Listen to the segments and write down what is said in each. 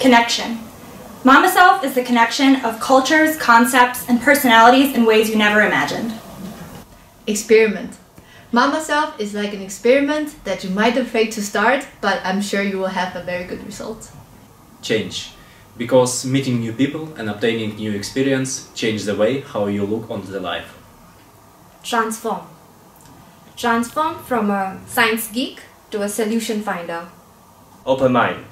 Connection. Mamaself is the connection of cultures, concepts, and personalities in ways you never imagined. Experiment. Mamaself is like an experiment that you might afraid to start, but I'm sure you will have a very good result. Change. Because meeting new people and obtaining new experience change the way how you look on the life. Transform. Transform from a science geek to a solution finder. Open mind.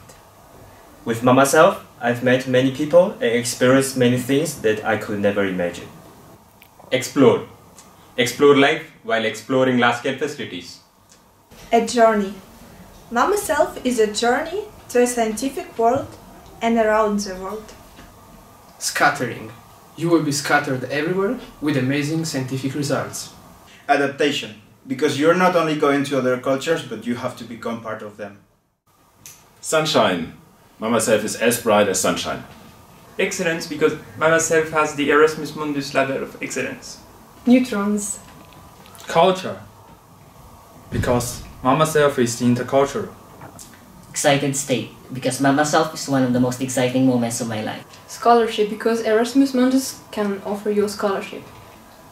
With Mamaself, I've met many people and experienced many things that I could never imagine. Explore. Explore life while exploring large-scale facilities. A journey. Mamaself is a journey to a scientific world and around the world. Scattering. You will be scattered everywhere with amazing scientific results. Adaptation. Because you're not only going to other cultures, but you have to become part of them. Sunshine. Mamaself is as bright as sunshine. Excellence because Mamaself has the Erasmus Mundus level of excellence. Neutrons. Culture. Because Mamaself is intercultural. Excited state. Because Mamaself is one of the most exciting moments of my life. Scholarship because Erasmus Mundus can offer you a scholarship.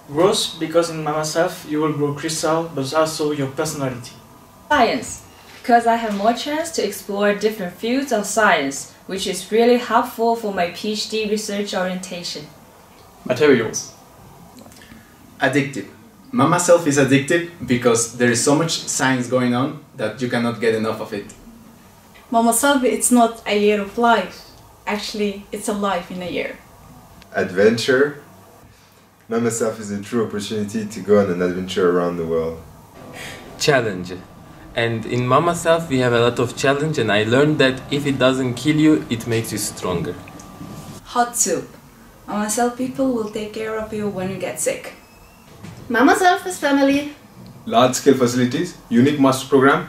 Growth because in Mamaself you will grow crystal but also your personality. Science because I have more chance to explore different fields of science, which is really helpful for my PhD research orientation. Materials. Addictive. Mamaself is addictive because there is so much science going on that you cannot get enough of it. Mamaself, it's not a year of life. Actually, it's a life in a year. Adventure. Mamaself is a true opportunity to go on an adventure around the world. Challenge. And in Mamaself, we have a lot of challenge, and I learned that if it doesn't kill you, it makes you stronger. Hot soup. Mamaself people will take care of you when you get sick. Mamaself is family. Large scale facilities, unique master program,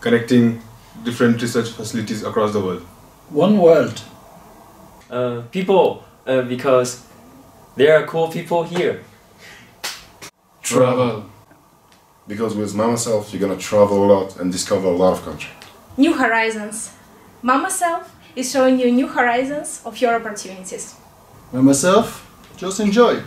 connecting different research facilities across the world. One world. Uh, people, uh, because there are cool people here. Travel. Because with Mamaself, you're gonna travel a lot and discover a lot of country. New horizons. Mamaself is showing you new horizons of your opportunities. Mamaself, just enjoy.